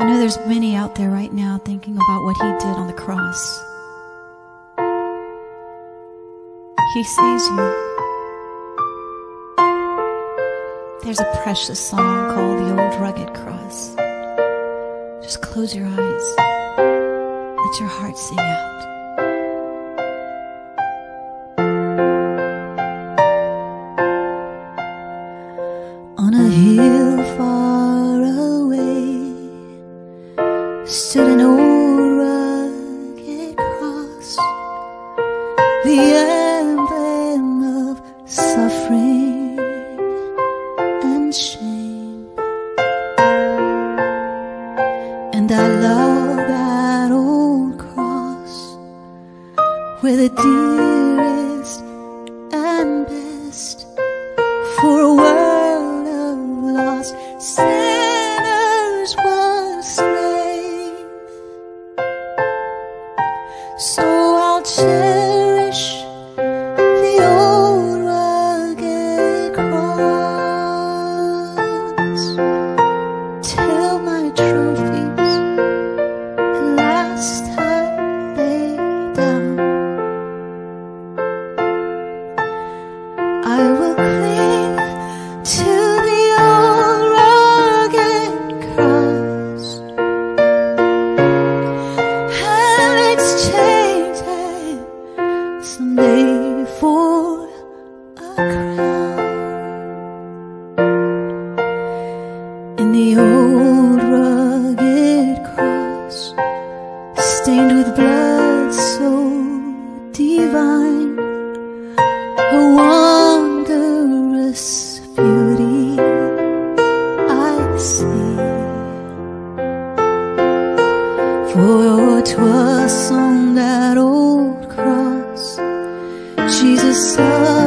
I know there's many out there right now thinking about what he did on the cross. He sees you. There's a precious song called The Old Rugged Cross. Just close your eyes. Let your heart sing out. Stood an old rugged cross, the emblem of suffering and shame. And I love that old cross where the dearest and best for a In the old rugged cross, stained with blood so divine a wondrous beauty I see. For For 'twas on that old cross Jesus suffered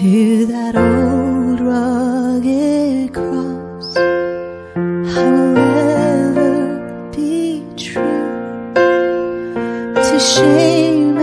To that old rugged cross, I will ever be true to shame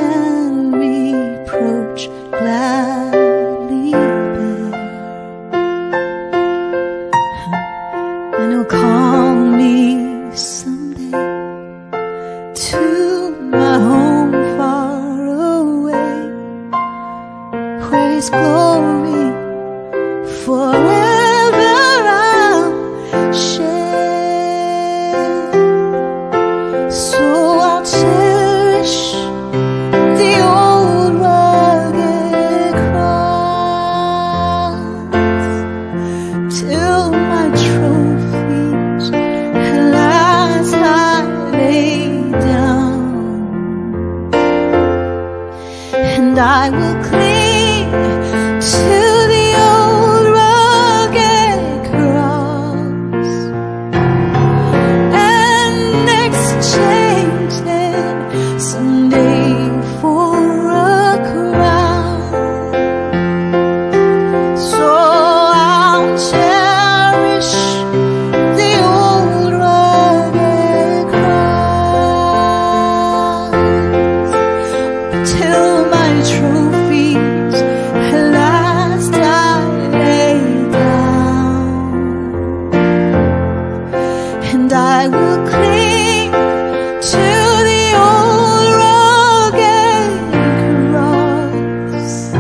I will cling to the old rugged cross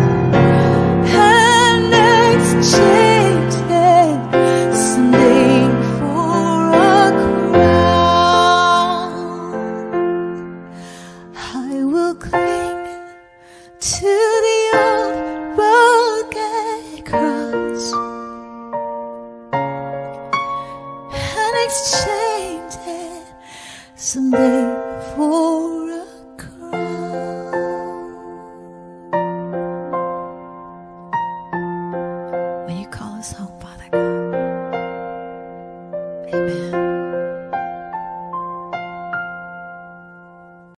and for a crown. I will cling to the old rugged cross. exchange. Sunday for